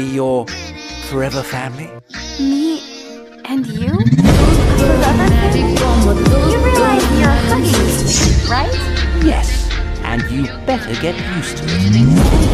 be your forever family? Me and you? Forever family? You realize you're hugging me, right? Yes, and you better get used to it.